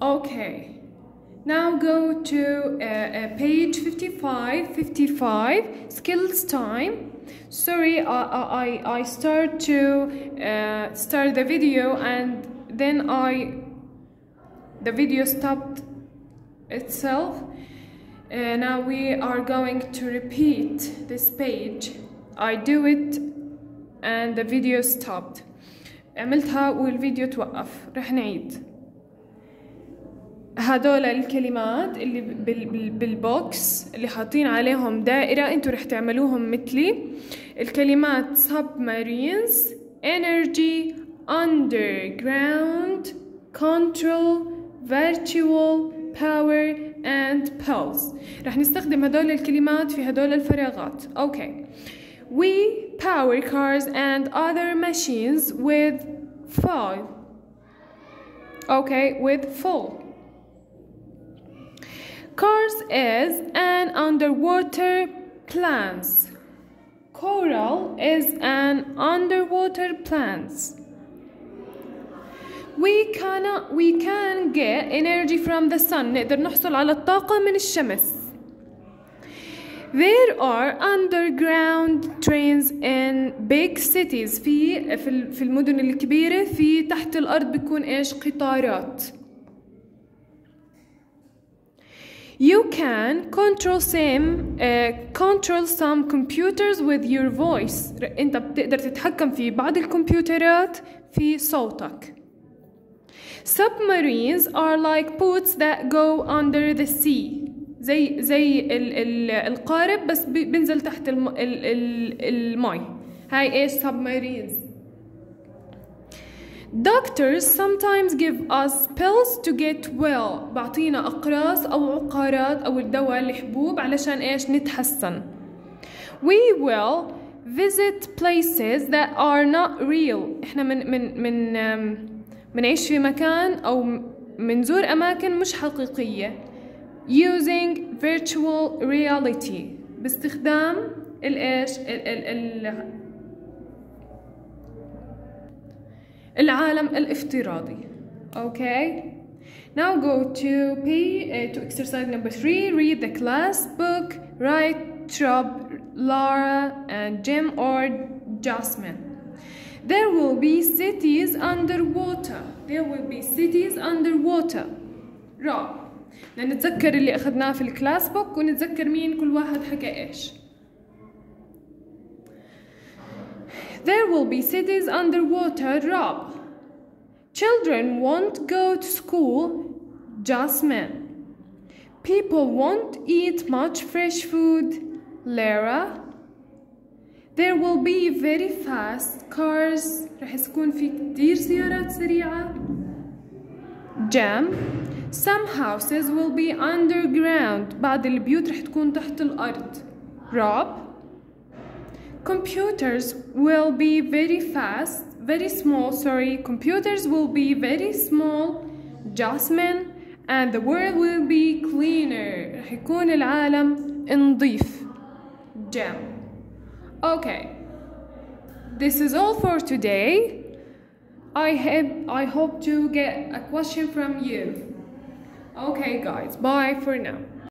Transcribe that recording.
Okay. Now go to uh, uh, page 55, 55, skills time. Sorry, I, I, I start to uh, start the video and then I, the video stopped itself. Uh, now we are going to repeat this page. I do it and the video stopped. عملتها والفيديو توقف رح نعيد هدول الكلمات اللي بال- بال- بالبوكس اللي حاطين عليهم دائرة أنتوا رح تعملوهم مثلي. الكلمات submarines energy underground control virtual power and pulse. رح نستخدم هدول الكلمات في هدول الفراغات. أوكي we power cars and other machines with five okay with full Cars is an underwater plants. Coral is an underwater plants. We cannot we can get energy from the sun. نقدر نحصل على الطاقة من الشمس. There are underground trains in big cities في في ال- في المدن الكبيرة في تحت الأرض بيكون إيش قطارات. You can control some uh, control some computers with your voice. ر- انت بتقدر تتحكم في بعض الكمبيوترات في صوتك. Submarines are like boats that go under the sea. زي زي ال ال القارب بس بي- بينزل تحت الم ال ال المي. هاي ايش submarines. Doctors sometimes give us pills to get well. بعطينا أقراص أو عقارات أو الدواء الحبوب علشان إيش؟ نتحسن. We will visit places that are not real. إحنا من من من منعيش في مكان أو منزور أماكن مش حقيقية. Using virtual reality. باستخدام الإيش ال ال ال العالم الافتراضي okay now go to P uh, to exercise number three read the class book write Trub, Lara and Jim or Jasmine there will be cities underwater there will be cities underwater رعب نتذكر اللي أخذناه في الكلاس بوك ونتذكر مين كل واحد حكى إيش There will be cities underwater, Rob. Children won't go to school, Jasmine. People won't eat much fresh food, Lara. There will be very fast cars رح تكون في سريعة Jim Some houses will be underground بعض البيوت رح تكون تحت الأرض Rob computers will be very fast, very small, sorry, computers will be very small, Jasmine, and the world will be cleaner. رح العالم نظيف. Jim. Okay. This is all for today. I have I hope to get a question from you. Okay guys, bye for now.